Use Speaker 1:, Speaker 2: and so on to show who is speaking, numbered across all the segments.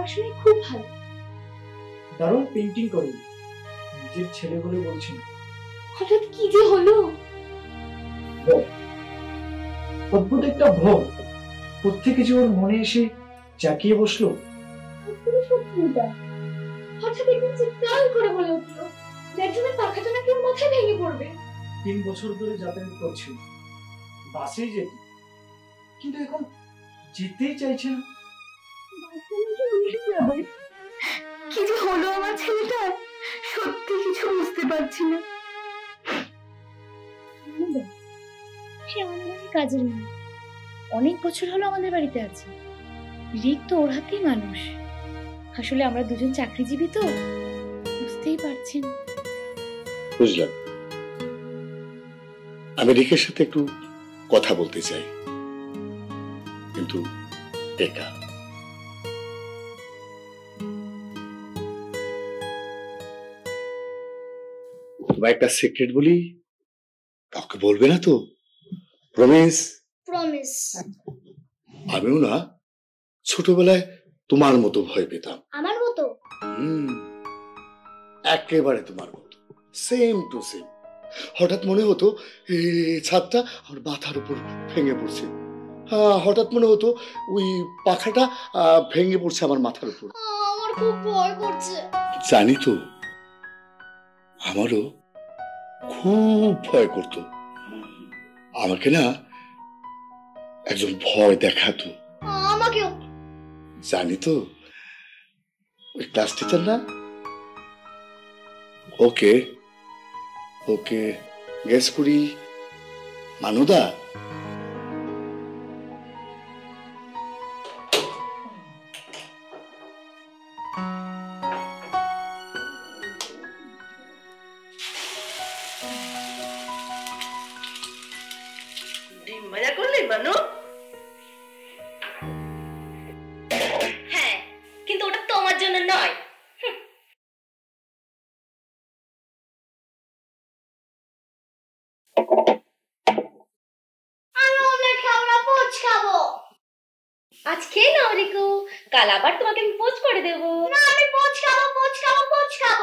Speaker 1: পড়াশোনায় খুব ভালো।
Speaker 2: দারুণ পেন্টিং করেন। নিজের ছেলে বলে বলছেন।
Speaker 1: হঠাৎ কি যে হলো?
Speaker 2: অদ্ভুত একটা ভোগ। প্রত্যেকে যে ওর মনে এসে জাকিয়ে বসল।
Speaker 1: হঠাৎ একদিন চিৎকার করে বলে উঠল বেডরুমের পাখাটা নাকি মাথায় ভেঙে পড়বে?
Speaker 2: তিন বছর ধরে যাতায়াত করছিল বাসেই যেত। কিন্তু এখন যেতেই চাইছে না।
Speaker 1: কি যে হলো আমার ছেলেটা? সত্যি কিছু বুঝতে পারছি না। সে আমাদের কাজের মেয়ে। অনেক বছর হলো আমাদের বাড়িতে আছে। রিক তো ওর হাতেই মানুষ। আসলে আমরা দুজন চাকরিজীবী তো বুঝতেই পারছেন
Speaker 3: বুঝলাম। আমি রিকের সাথে একটু কথা বলতে চাই। কিন্তু একা। তোমার একটা সিক্রেট বলি? কাউকে বলবে না তো? প্রমিস
Speaker 1: প্রমিস
Speaker 3: আমিও না ছোটবেলায় তোমার মতো ভয় পেতাম।
Speaker 1: আমার মতো?
Speaker 3: হুম একেবারে তোমার মতো। সেম টু সেম হঠাৎ মনে হতো এই ছাদটা আমার মাথার উপর ভেঙে পড়ছে। হঠাৎ মনে হতো ওই পাখাটা আহ, ভেঙে পড়ছে আমার মাথার উপর।
Speaker 1: আমার খুব ভয় করছে।
Speaker 3: জানি তো আমারও খুব ভয় করত। আমাকে না একজন ভয় দেখাতো।
Speaker 1: আমাকে
Speaker 3: জানি তো ওই ক্লাস টিচার না? ওকে ওকে গেস করি। মানুদা?
Speaker 1: আজ খেয়ে নাও রিকু। কাল আবার তোমাকে আমি পোচ করে দেবো। না আমি পোচ খাব পোচ খাব পোচ খাব।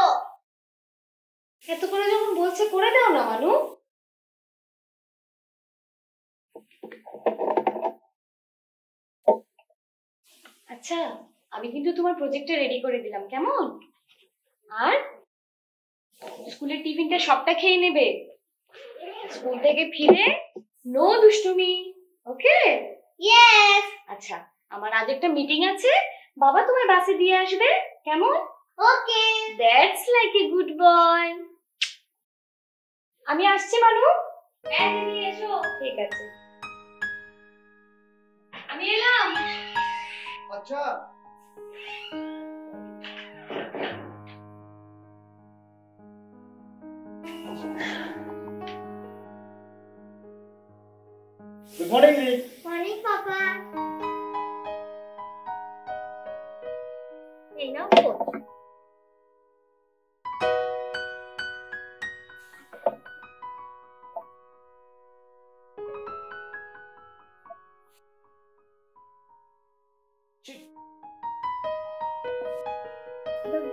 Speaker 1: এত করে যখন বলছে করে দাও না মানু। আচ্ছা আমি কিন্তু তোমার প্রজেক্টটা রেডি করে দিলাম কেমন? আর? স্কুলের টিফিনটা সবটা খেয়ে নেবে। স্কুল থেকে ফিরে নো দুষ্টুমি ওকে ইয়েস আচ্ছা আমার আজ একটা মিটিং আছে। বাবা তোমার বাসে দিয়ে আসবে। কেমন? Okay that's like a good boy আমি আসছি মানু। ব্যাগ নিয়ে এসো। ঠিক আছে। আমি এলাম।
Speaker 2: আচ্ছা।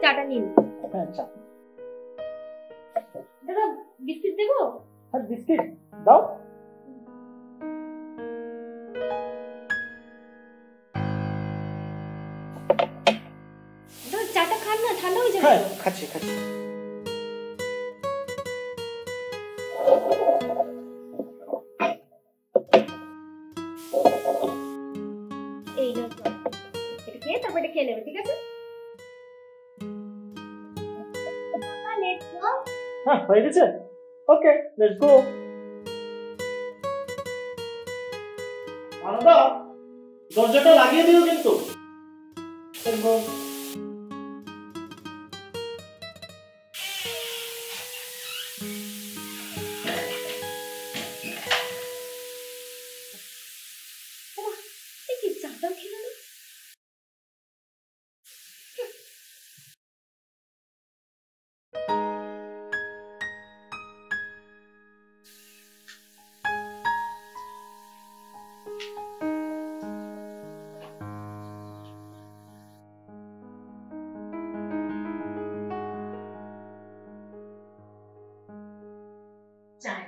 Speaker 1: চাটা নিন
Speaker 2: আচ্ছা
Speaker 1: দাদা বিস্কিট দেবো?
Speaker 2: আর বিস্কিট দাও।
Speaker 1: চাটা খান না ঠান্ডা হয়ে যাবে।
Speaker 2: হ্যাঁ খাচ্ছি খাচ্ছি। হ্যাঁ হয়ে গেছে ওকে লেটস গো দরজাটা লাগিয়ে দিও কিন্তু।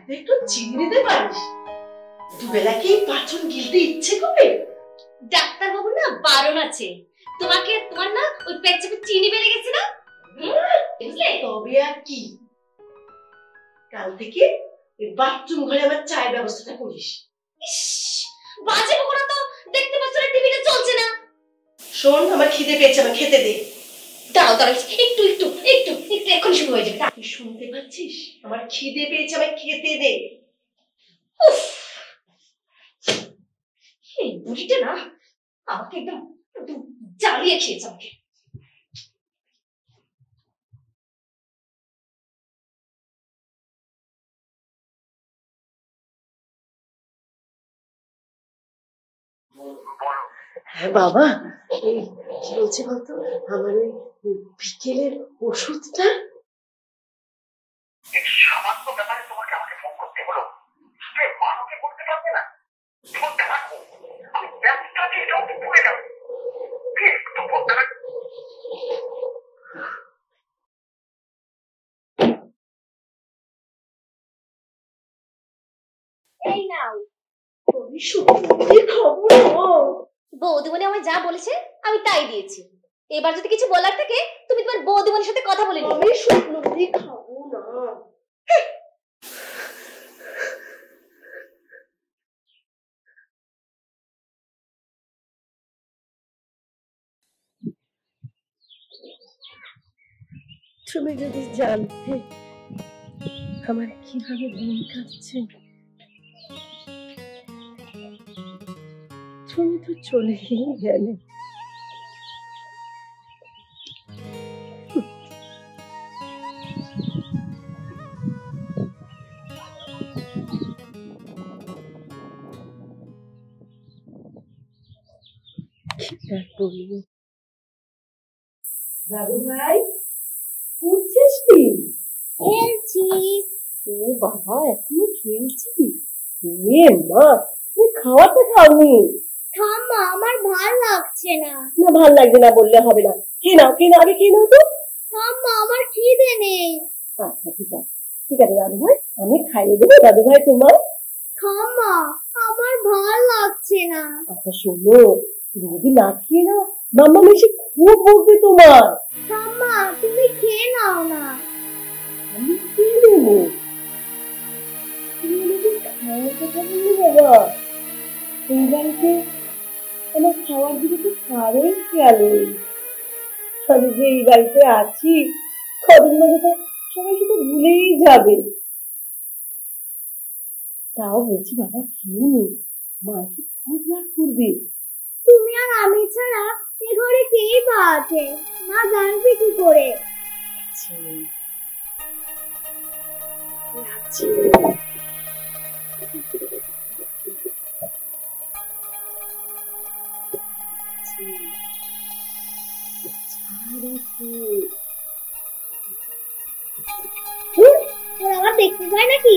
Speaker 4: একটু চিনি দিতে পারিস। দুবেলা কি পাচন গিলতে ইচ্ছে করে?
Speaker 5: ডাক্তার বাবু না বারণ আছে। তোমাকে তোমার না ওই চিনি বেড়ে গেছে না?
Speaker 4: তবে আর কি। কাল থেকে ওই বাথরুম ঘরে আমার চায়ের ব্যবস্থাটা করিস।
Speaker 5: বাজে তো। দেখতে পাচ্ছ না টিভিতে চলছে না।
Speaker 4: শোন আমার খিদে পেয়েছে আমার খেতে দে।
Speaker 5: দাও দাও একটু একটু একটু একটু এখন শুরু হয়ে যাবে।
Speaker 4: তুই শুনতে পাচ্ছিস? আমার খিদে পেয়েছে খেতে দে।
Speaker 5: উফ। এই বুড়িটা না আমাকে একদম একদম জ্বালিয়ে খেয়েছে আমাকে।
Speaker 4: হ্যাঁ বাবা। বলছি বলতো? আমার ওই বিকেলের ওষুধটা?
Speaker 6: সামান্য ব্যাপারে তোমাকে আমাকে ফোন করতে হলো মানুষকে বলতে পারবে না?
Speaker 5: এই নাও।
Speaker 4: তুমি সত্যি খবর বল।
Speaker 5: বৌদিমণি আমায় যা বলেছে আমি তাই দিয়েছি। এবার যদি কিছু বলার থাকে তুমি তোমার বৌদিমণির সাথে কথা বলে
Speaker 4: আমি শুকনো মুড়ি খাব না। তুমি যদি জানতে আমার কীভাবে দিন কাটছে তুমি তো চলেই গেলে। বলব দাদু ভাই উঠছিস কি?
Speaker 5: খেলছি।
Speaker 4: ও বাবা এখনও খেলছিস এ মা তুই খাওয়াতে খাওনি।
Speaker 5: ঠাম্মা আমার ভালো লাগছে না।
Speaker 4: না ভালো লাগবে না বললে হবে না। কে নাও কে আগে কে নাও তো।
Speaker 5: ঠাম্মা আমার খিদে নেই।
Speaker 4: আচ্ছা ঠিক আছে। ঠিক আছে দাদু ভাই আমি খাইয়ে দেবো। দাদু ভাই তোমার?
Speaker 5: ঠাম্মা আমার ভালো লাগছে না।
Speaker 4: আচ্ছা শোনো যদি না খেয়ে নাও মাম্মা মেশে খুব বলবে তোমার।
Speaker 5: ঠাম্মা তুমি খেয়ে নাও না।
Speaker 4: আমি খেয়ে নেব। খাওয়ার কথা বললি বাবা। এই বাড়িতে আমার খাওয়ার দিকে তো কারোই খেয়াল নেই। আমি যে এই বাড়িতে আছি কদিন বাদে তো সবাই সেটা ভুলেই যাবে। তাও বলছি বাবা খেয়ে নি মা খুব রাগ করবে।
Speaker 5: তুমি আর আমি ছাড়া এ ঘরে কেই বা আছে মা জানবে কি করে দেখতে পায় নাকি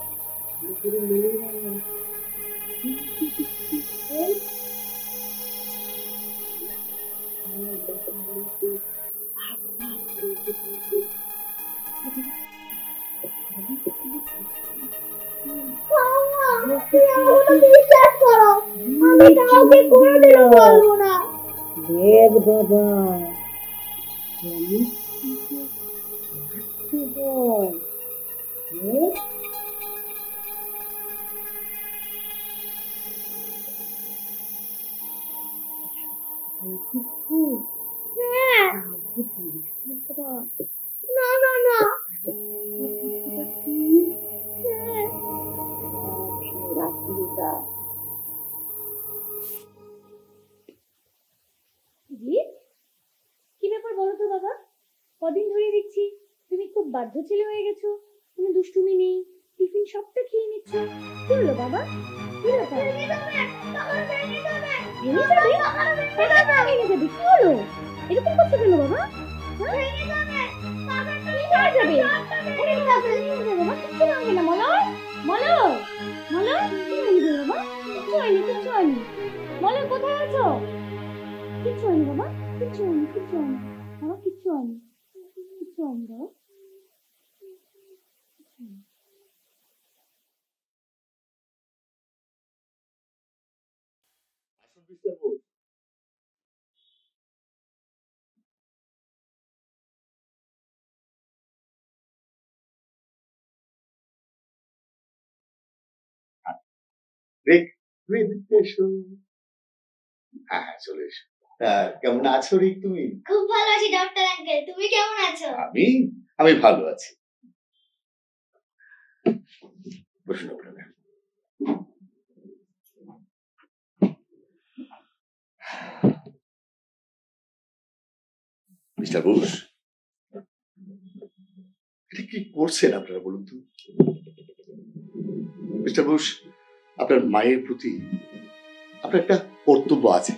Speaker 5: আমি কাউকে কোনোদিনও
Speaker 4: দেখ বাবা আমি বল না
Speaker 5: না না কি ব্যাপার বলো তো বাবা?
Speaker 1: কদিন ধরে দেখছি তুমি খুব বাধ্য ছেলে হয়ে গেছো কোনো দুষ্টুমি নেই টিফিন সবটা খেয়ে নিচ্ছ। কি হলো বাবা? কি ব্যাপার? ভেঙে যাবে ভেঙে যাবে। কি হলো? এরকম করছ কেন বাবা? কোথায় আছো? কিচ্ছু হয়নি বাবা। কিচ্ছু হয়নি কিচ্ছু হয়নি। বাবা কিচ্ছু হয়নি। কিচ্ছু হয়নি বাবা।
Speaker 3: এসো হ্যাঁ হ্যাঁ, চলে এসো। কেমন আছো রিক তুমি
Speaker 5: খুব ভালো আছি ডক্টর আঙ্কেল তুমি কেমন আছো?
Speaker 3: আমি আমি ভালো আছি। বসুন আপনারা। মিস্টার বোস এটা কি করছেন আপনারা বলুন তো? মিস্টার বোস আপনার মায়ের প্রতি আপনার একটা কর্তব্য আছে।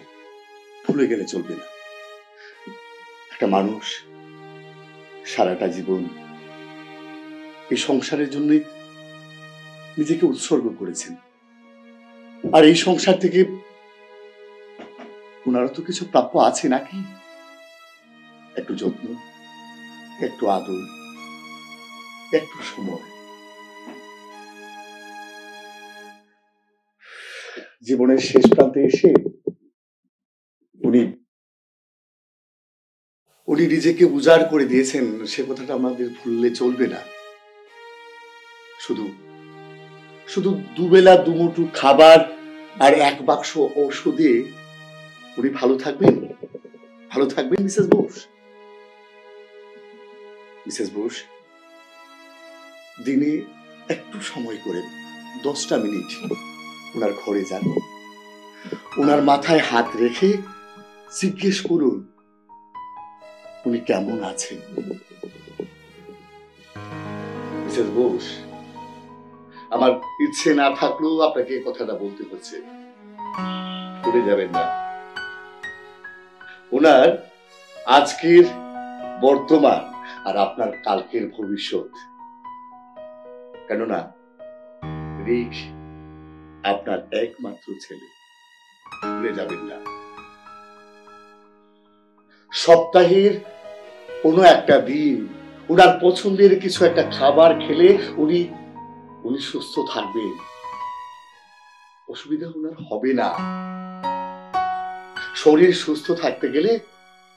Speaker 3: ভুলে গেলে চলবে না। একটা মানুষ সারাটা জীবন এই সংসারের জন্য নিজেকে উৎসর্গ করেছেন। আর এই সংসার থেকে ওনারও তো কিছু প্রাপ্য আছে নাকি? একটু যত্ন, একটু আদর, একটু সময়। জীবনের শেষ প্রান্তে এসে উনি উনি নিজেকে উজাড় করে দিয়েছেন, সে কথাটা আমাদের ভুললে চলবে না। শুধু শুধু দুবেলা দুমুঠু খাবার আর এক বাক্স ঔষধে উনি ভালো থাকবেন? ভালো থাকবেন, মিসেস বোস? মিসেস বোস, দিনে একটু সময় করে, দশটা মিনিট। ওনার ঘরে যান। ওনার মাথায় হাত রেখে জিজ্ঞেস করুন, উনি কেমন আছেন? বোস, আমার ইচ্ছে না থাকলেও আপনাকে কথাটা বলতে হচ্ছে। ভুলে যাবেন না। ওনার আজকের বর্তমান আর আপনার কালকের ভবিষ্যৎ। কেননা, রিক আপনার একমাত্র ছেলে। ভুলে যাবেন না। সপ্তাহের কোনো একটা দিন ওনার পছন্দের কিছু একটা খাবার খেলে উনি উনি সুস্থ থাকবেন। অসুবিধা ওনার হবে না। শরীর সুস্থ থাকতে গেলে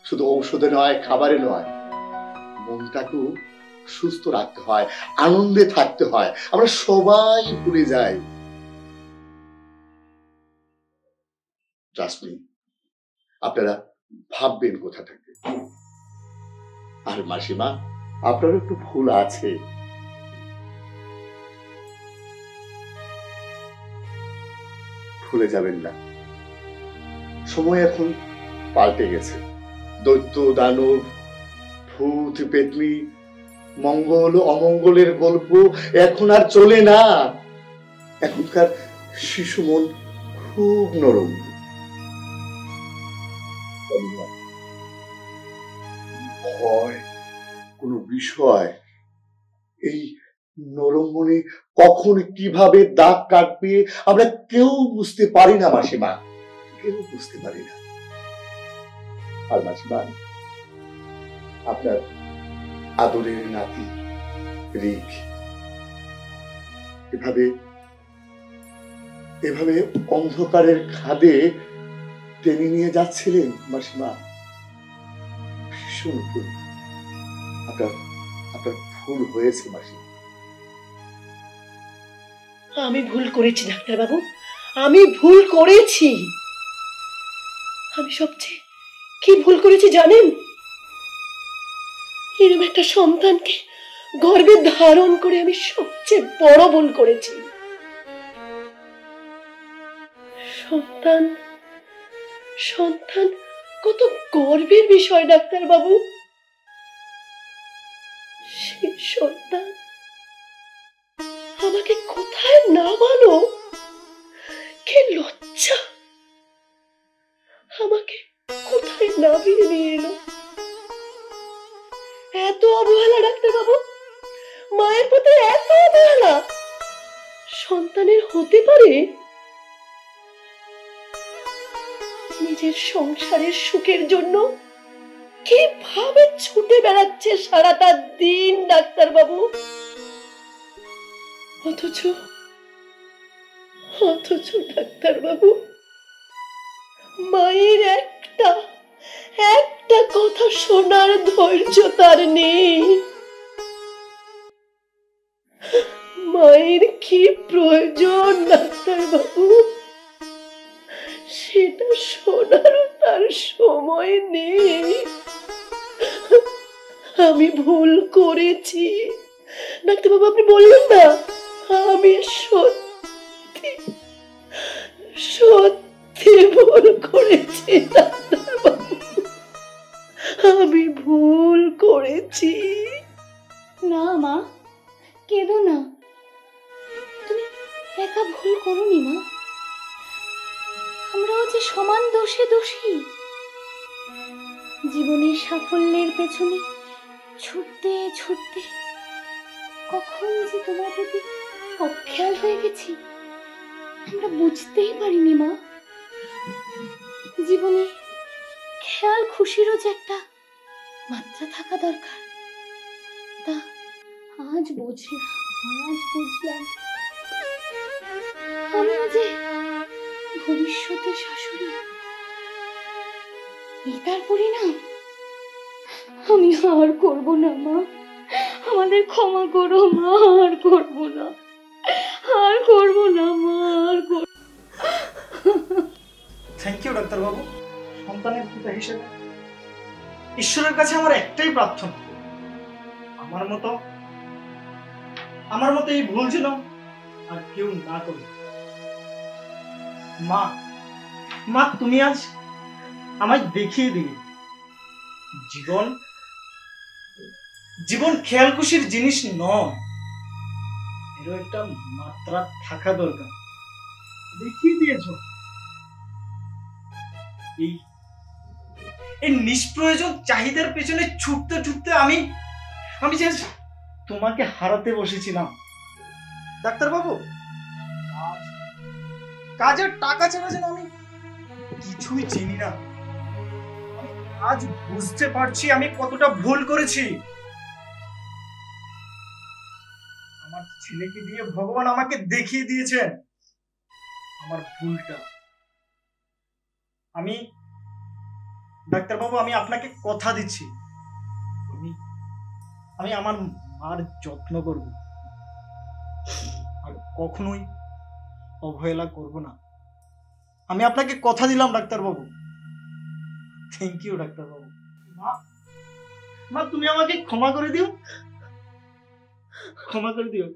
Speaker 3: শুধু ঔষধে নয়, খাবারে নয়, মনটাকেও সুস্থ রাখতে হয়, আনন্দে থাকতে হয়। আমরা সবাই ভুলে যাই। মি আপনারা ভাববেন কোথা থেকে? আর মাসিমা, আপনার একটু ভুল আছে। ভুলে যাবেন না। সময় এখন পাল্টে গেছে। দৈত্য, দানব, ভূত, পেতনি, মঙ্গল অমঙ্গলের গল্প এখন আর চলে না। এখনকার শিশু মন খুব নরম। কোনো বিষয়, এই নরম মনে কখন কীভাবে দাগ কাটবে, আমরা কেউ বুঝতে পারি না, মাসিমা। কেউ বুঝতে পারি না। আর মাসিমা, আপনার আদরের নাতি, রিক, এভাবে এভাবে অন্ধকারের খাদে টেনে নিয়ে যাচ্ছিলেন, মাসিমা। ভীষণ আপনার আপনার ভুল হয়েছে মাসিমা
Speaker 4: আমি ভুল করেছি, ডাক্তারবাবু। আমি ভুল করেছি। আমি সবচেয়ে কি ভুল করেছি জানেন? এরকম একটা সন্তানকে গর্বে ধারণ করে আমি সবচেয়ে বড় ভুল করেছি। সন্তান সন্তান, কত গর্বের বিষয়, ডাক্তারবাবু।
Speaker 7: সন্তান। আমাকে কোথায় নামালো কে লজ্জা। আমাকে কোথায় নামিয়ে নিয়ে এলো? এত অবহেলা ডাক্তার বাবু মায়ের প্রতি এত অবহেলা। সন্তানের হতে পারে নিজের সংসারের সুখের জন্য ছুটে বেড়াচ্ছে সারাটা দিন ডাক্তার বাবু অথচ অথচ ডাক্তার বাবু মায়ের একটা একটা কথা শোনার ধৈর্য তার নেই। মায়ের কি প্রয়োজন ডাক্তার বাবু সেটা শোনারও তার সময় নেই। আমি ভুল করেছি। ডাক্তারবাবু, আপনি বললেন না? আমি সত্যি সত্যি ভুল করেছি আমি ভুল করেছি।
Speaker 1: না, মা, কেঁদো না। তুমি একা ভুল করনি, মা। আমরাও যে সমান দোষে দোষী। জীবনের সাফল্যের পেছনে ছুটতে ছুটতে কখন যে তোমার প্রতি অখেয়াল হয়ে গেছি, আমরা বুঝতেই পারিনি মা। জীবনে খেয়াল খুশিরও যে একটা মাত্রা থাকা দরকার। তা আজ বুঝলাম আজ বুঝলাম। আমিও যে ভবিষ্যতে শাশুড়ি, এটার পরিণাম আমি আর করব না, মা। আমাদের ক্ষমা করো, মা, আর করব না। আর করব না, মা, আর করব
Speaker 2: থ্যাংক ইউ ডাক্তারবাবু সন্তানের পিতা হিসেবে ঈশ্বরের কাছে আমার একটাই প্রার্থনা। আমার মতো আমার মতো এই ভুল যেন আর কেউ না করে। মা মা, তুমি আজ আমায় দেখিয়ে দিলে। জীবন জীবন খেয়াল খুশির জিনিস নয়। এরও একটা মাত্রা থাকা দরকার। দেখিয়ে দিয়েছ। এই এই নিষ্প্রয়োজন চাহিদার পেছনে ছুটতে ছুটতে আমি আমি যে তোমাকে হারাতে বসেছিলাম। ডাক্তারবাবু কাজ কাজের টাকা ছাড়া যেন আমি কিছুই চিনি না। আজ বুঝতে পারছি আমি কতটা ভুল করেছি। আমার ছেলেকে দিয়ে ভগবান আমাকে দেখিয়ে দিয়েছেন। আমার ভুলটা। আমি, ডাক্তারবাবু, আমি আপনাকে কথা দিচ্ছি। আমি আমি আমার মার যত্ন করব। আর কখনোই অবহেলা করব না। আমি আপনাকে কথা দিলাম, ডাক্তারবাবু। থ্যাংক ইউ ডাক্তারবাবু মা মা তুমি আমাকে ক্ষমা করে দিও। ক্ষমা করে দিও।